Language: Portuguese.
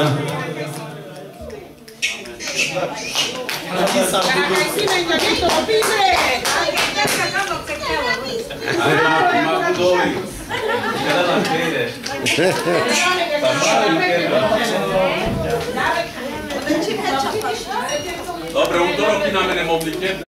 manhã. Dobra, utorok i na mnie moblikiem.